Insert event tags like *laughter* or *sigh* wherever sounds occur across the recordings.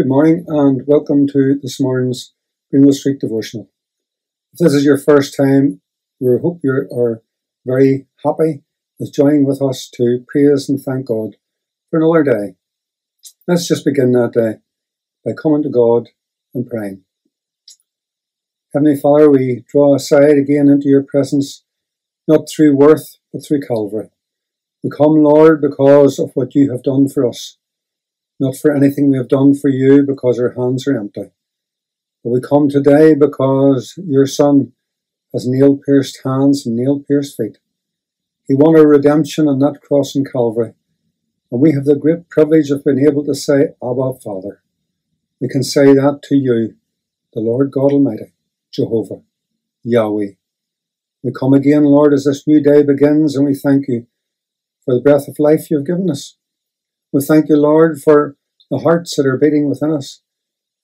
Good morning and welcome to this morning's Greenwell Street devotional. If this is your first time, we hope you are very happy with joining with us to praise and thank God for another day. Let's just begin that day by coming to God and praying. Heavenly Father, we draw aside again into your presence, not through worth, but through Calvary. We come, Lord, because of what you have done for us not for anything we have done for you because our hands are empty. But we come today because your Son has nail pierced hands and nail pierced feet. He won our redemption on that cross in Calvary, and we have the great privilege of being able to say, Abba, Father. We can say that to you, the Lord God Almighty, Jehovah, Yahweh. We come again, Lord, as this new day begins, and we thank you for the breath of life you've given us. We thank you, Lord, for the hearts that are beating within us.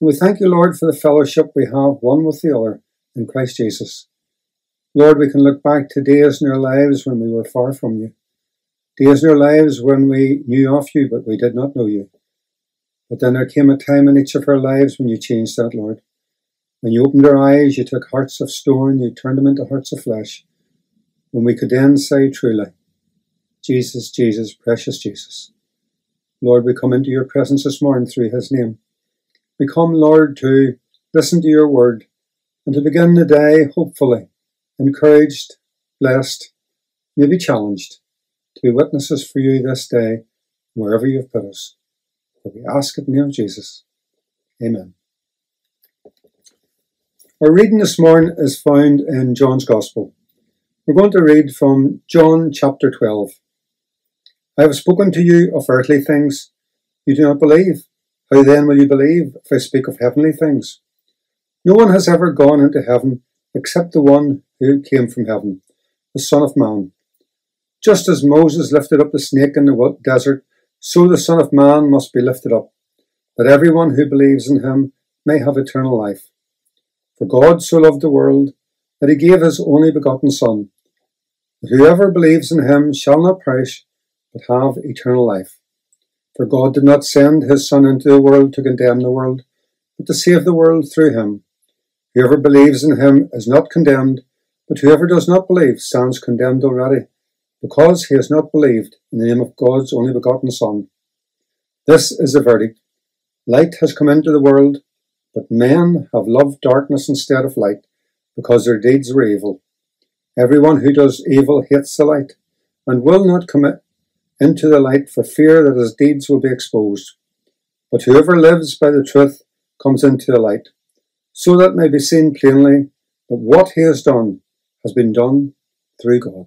we thank you, Lord, for the fellowship we have one with the other in Christ Jesus. Lord, we can look back to days in our lives when we were far from you, days in our lives when we knew of you, but we did not know you. But then there came a time in each of our lives when you changed that, Lord. When you opened our eyes, you took hearts of stone, you turned them into hearts of flesh. When we could then say truly, Jesus, Jesus, precious Jesus. Lord, we come into your presence this morning through his name. We come, Lord, to listen to your word and to begin the day, hopefully, encouraged, blessed, maybe challenged, to be witnesses for you this day, wherever you've put us. For we ask it in the name of Jesus. Amen. Our reading this morning is found in John's Gospel. We're going to read from John chapter 12. I have spoken to you of earthly things. You do not believe. How then will you believe if I speak of heavenly things? No one has ever gone into heaven except the one who came from heaven, the Son of Man. Just as Moses lifted up the snake in the desert, so the Son of Man must be lifted up, that everyone who believes in him may have eternal life. For God so loved the world that he gave his only begotten Son, that whoever believes in him shall not perish, but have eternal life. For God did not send his Son into the world to condemn the world, but to save the world through him. Whoever believes in him is not condemned, but whoever does not believe stands condemned already, because he has not believed in the name of God's only begotten Son. This is the verdict. Light has come into the world, but men have loved darkness instead of light, because their deeds were evil. Everyone who does evil hates the light, and will not commit into the light for fear that his deeds will be exposed. But whoever lives by the truth comes into the light, so that may be seen plainly that what he has done has been done through God.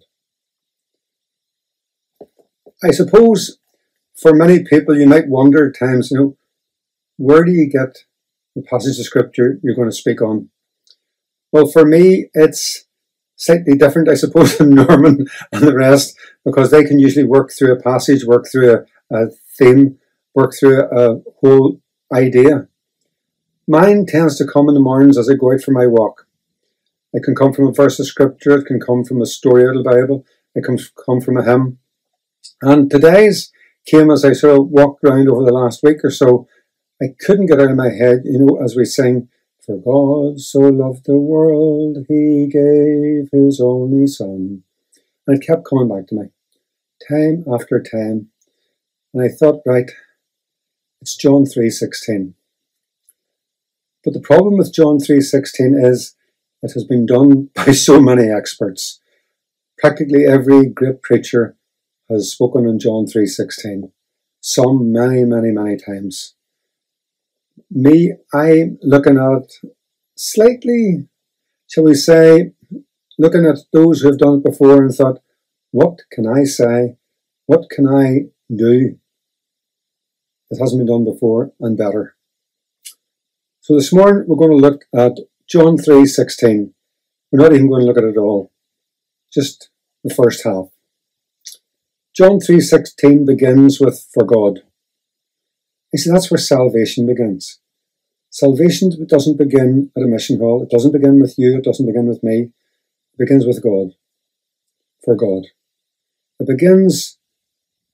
I suppose for many people you might wonder at times, you know, where do you get the passage of scripture you're going to speak on? Well, for me, it's slightly different, I suppose, *laughs* than Norman and the rest, because they can usually work through a passage, work through a, a theme, work through a, whole idea. Mine tends to come in the mornings as I go out for my walk. It can come from a verse of scripture, it can come from a story out of the Bible, it can come from a hymn. And today's came as I sort of walked around over the last week or so. I couldn't get out of my head, you know, as we sing, for God so loved the world, he gave his only Son. And it kept coming back to me, time after time. And I thought, right, it's John 3.16. But the problem with John 3.16 is it has been done *laughs* by so many experts. Practically every great preacher has spoken on John 3.16. Some many, many, many times me, I'm looking at slightly, shall we say, looking at those who have done it before and thought, what can I say? What can I do that hasn't been done before and better? So this morning we're going to look at John 3.16. We're not even going to look at it all, just the first half. John 3.16 begins with, for God. He said that's where salvation begins. Salvation doesn't begin at a mission hall. It doesn't begin with you. It doesn't begin with me. It begins with God. For God. It begins,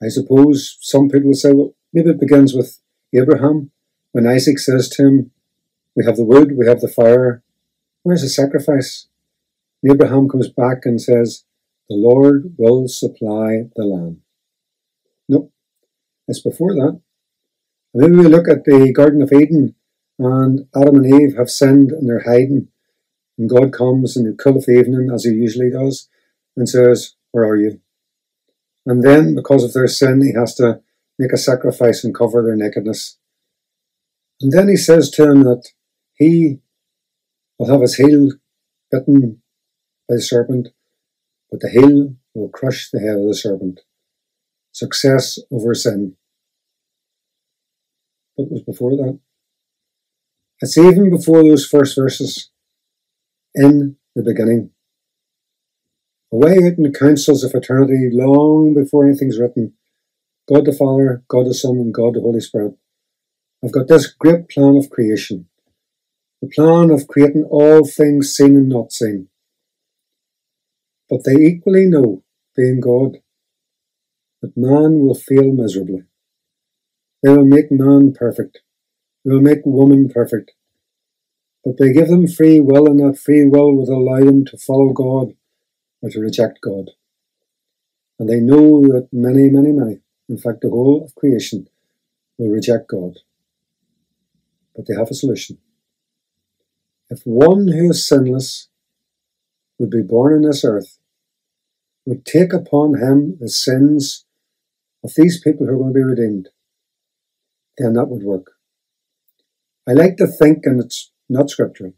I suppose, some people would say, well, maybe it begins with Abraham when Isaac says to him, We have the wood, we have the fire, where's the sacrifice? And Abraham comes back and says, The Lord will supply the lamb. Nope, it's before that. Maybe we look at the Garden of Eden and Adam and Eve have sinned and they're hiding. And God comes in the cool of evening, as he usually does, and says, Where are you? And then, because of their sin, he has to make a sacrifice and cover their nakedness. And then he says to him that he will have his heel bitten by the serpent, but the heel will crush the head of the serpent. Success over sin. What was before that? It's even before those first verses. In the beginning. Away out in the councils of eternity, long before anything's written, God the Father, God the Son, and God the Holy Spirit I've got this great plan of creation. The plan of creating all things seen and not seen. But they equally know, being God, that man will fail miserably. They will make man perfect. They will make woman perfect. But they give them free will, and that free will would allow them to follow God or to reject God. And they know that many, many, many, in fact, the whole of creation, will reject God but they have a solution. If one who is sinless would be born on this earth, would take upon him the sins of these people who are going to be redeemed, then that would work. I like to think, and it's not scriptural.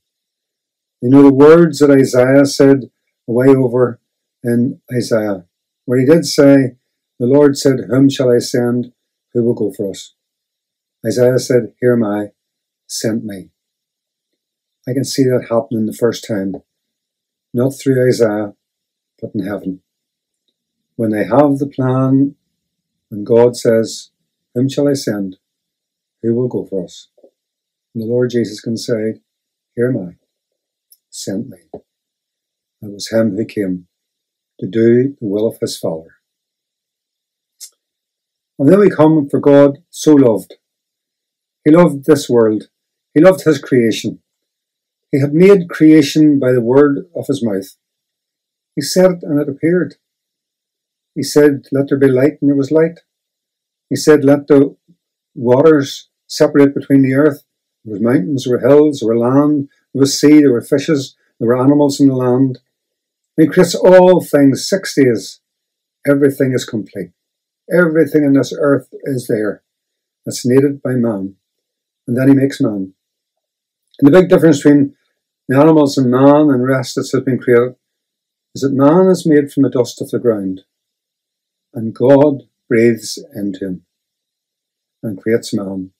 You know the words that Isaiah said way over in Isaiah, where he did say, The Lord said, Whom shall I send? Who will go for us? Isaiah said, Here am I, sent me. I can see that happening the first time, not through Isaiah, but in heaven. When they have the plan, and God says, Whom shall I send? Who will go for us? And the Lord Jesus can say, Here am I, sent me. It was him who came to do the will of his Father. And then we come for God so loved. He loved this world he loved his creation. He had made creation by the word of his mouth. He said it and it appeared. He said, Let there be light, and there was light. He said, Let the waters separate between the earth. There was mountains, there were hills, there were land, there was sea, there were fishes, there were animals in the land. he creates all things six days. Everything is complete. Everything in this earth is there. It's needed by man. And then he makes man. And the big difference between the animals and man and rest that has been created is that man is made from the dust of the ground, and God breathes into him and creates man.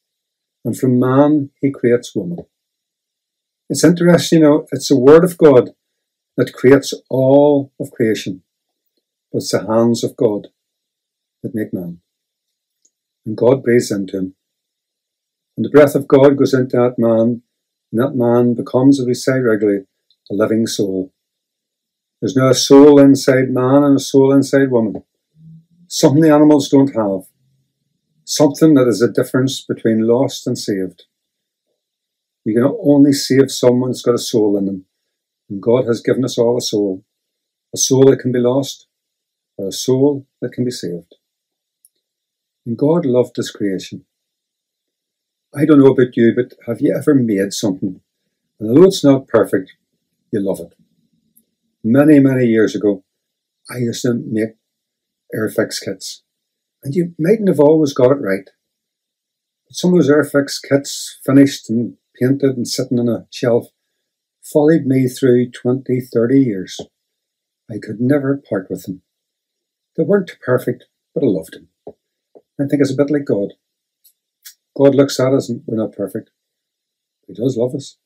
And from man, he creates woman. It's interesting, you know, it's the word of God that creates all of creation, but it's the hands of God that make man. And God breathes into him. And the breath of God goes into that man and that man becomes, as we say regularly, a living soul. There's now a soul inside man and a soul inside woman. Something the animals don't have. Something that is a difference between lost and saved. You can only save someone that's got a soul in them. And God has given us all a soul. A soul that can be lost, or a soul that can be saved. And God loved His creation. I don't know about you, but have you ever made something? And although it's not perfect, you love it. Many, many years ago, I used to make Airfix kits. And you mightn't have always got it right. But some of those Airfix kits, finished and painted and sitting on a shelf, followed me through 20, 30 years. I could never part with them. They weren't perfect, but I loved them. I think it's a bit like God. God looks at us and we're not perfect. He does love us.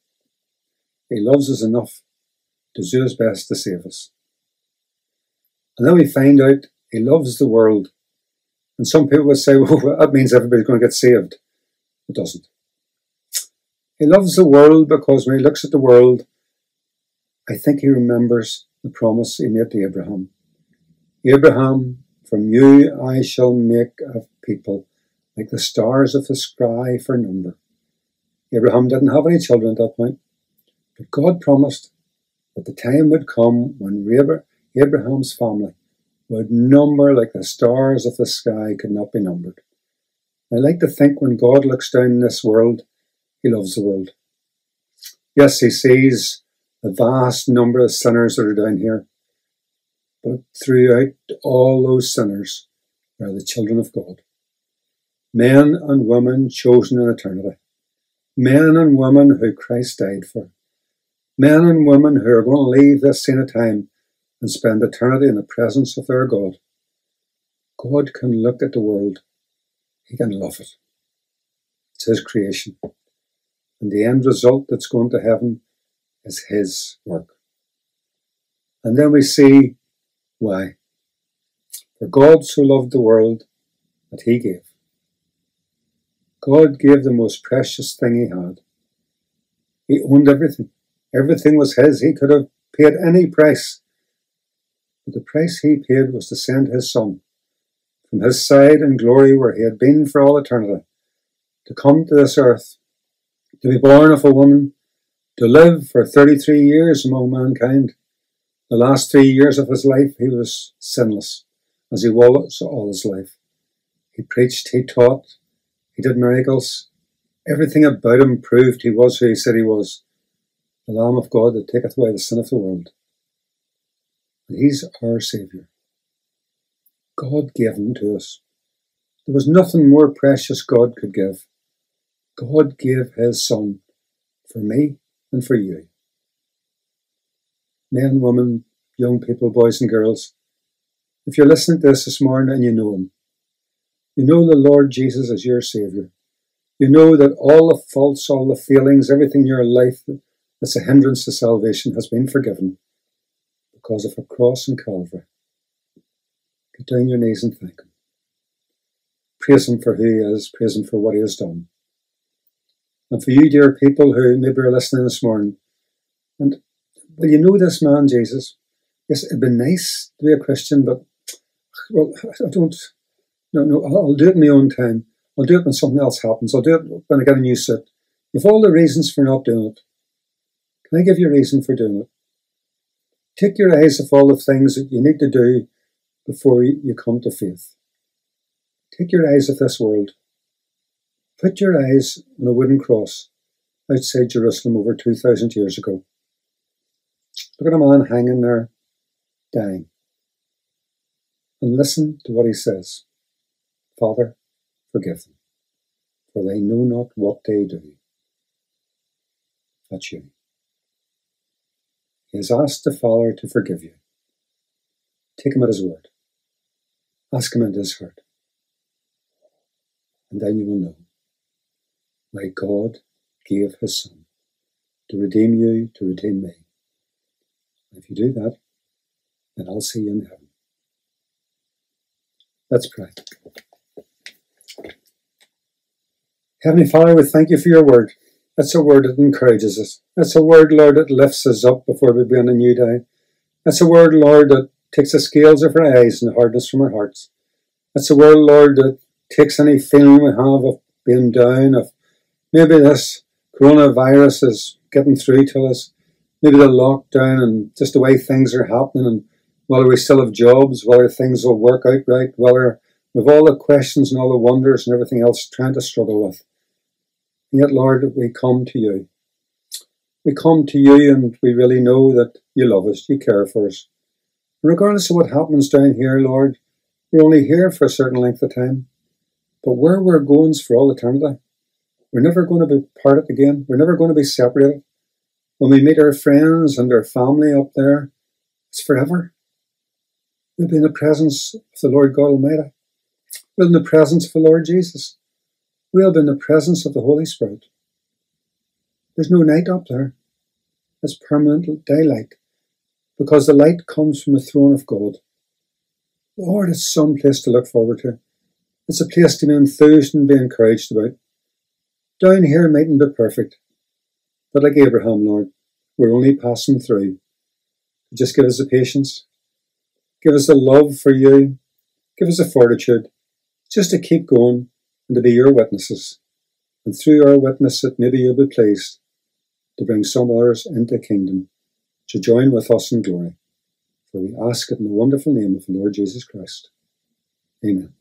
He loves us enough to do his best to save us. And then we find out he loves the world. And some people would say, *laughs* well, that means everybody's going to get saved. It doesn't. He loves the world because when he looks at the world, I think he remembers the promise he made to Abraham. Abraham, from you I shall make a people like the stars of the sky for number. Abraham didn't have any children at that point. But God promised that the time would come when Abraham's family would number like the stars of the sky could not be numbered. I like to think when God looks down this world, he loves the world. Yes, he sees the vast number of sinners that are down here, but throughout all those sinners are the children of God. Men and women chosen in eternity. Men and women who Christ died for. Men and women who are going to leave this scene of time and spend eternity in the presence of their God. God can look at the world. He can love it. It's His creation. And the end result that's going to heaven is His work. And then we see why. For God so loved the world that He gave. God gave the most precious thing He had. He owned everything. Everything was His. He could have paid any price. But the price He paid was to send His Son from His side in glory where He had been for all eternity, to come to this earth to be born of a woman, to live for 33 years among mankind. The last three years of his life, he was sinless, as he was all his life. He preached, he taught, he did miracles. Everything about him proved he was who he said he was the Lamb of God that taketh away the sin of the world. He's our Saviour. God gave him to us. There was nothing more precious God could give. God gave his son for me and for you. Men, women, young people, boys and girls, if you're listening to this this morning and you know him, you know the Lord Jesus as your Saviour. You know that all the faults, all the failings, everything in your life that's a hindrance to salvation has been forgiven because of a cross and Calvary. Get down your knees and thank Him. Praise Him for who He is, praise Him for what He has done. And for you, dear people who maybe are listening this morning, and well, you know this man, Jesus. Yes, it'd be nice to be a Christian, but well, I don't. No, no, I'll do it in my own time. I'll do it when something else happens. I'll do it when I get a new suit. You've all the reasons for not doing it. Can I give you a reason for doing it? Take your eyes off all the things that you need to do before you come to faith. Take your eyes off this world Put your eyes on a wooden cross outside Jerusalem over 2,000 years ago. Look at a man hanging there, dying. And listen to what he says Father, forgive them, for they know not what they do. That's you. He has asked the Father to forgive you. Take him at his word. Ask him at his heart. And then you will know why God gave his Son to redeem you, to redeem me. If you do that, then I'll see you in heaven. Let's pray. Heavenly Father, we thank you for your word. That's a word that encourages us. That's a word, Lord, that lifts us up before we begin a new day. That's a word, Lord, that takes the scales of our eyes and the hardness from our hearts. That's a word, Lord, that takes any feeling we have of being down, of maybe this coronavirus is getting through to us. Maybe the lockdown and just the way things are happening and whether we still have jobs, whether things will work out right, whether with all the questions and all the wonders and everything else trying to struggle with. Yet, Lord, we come to you. We come to you and we really know that you love us, you care for us. regardless of what happens down here, Lord, we're only here for a certain length of time. But where we're going is for all eternity. We're never going to be parted again. We're never going to be separated. When we meet our friends and our family up there, it's forever. We'll be in the presence of the Lord God Almighty. We'll be in the presence of the Lord Jesus. We'll be in the presence of the Holy Spirit. There's no night up there. It's permanent daylight because the light comes from the throne of God. Lord, it's some place to look forward to. It's a place to be enthused and be encouraged about. Down here mightn't be perfect, but like Abraham, Lord, we're only passing through. Just give us the patience, give us the love for you, give us the fortitude, just to keep going and to be your witnesses. and through your witness that maybe you'll be pleased to bring some others into the kingdom to join with us in glory. For we ask it in the wonderful name of the Lord Jesus Christ. Amen.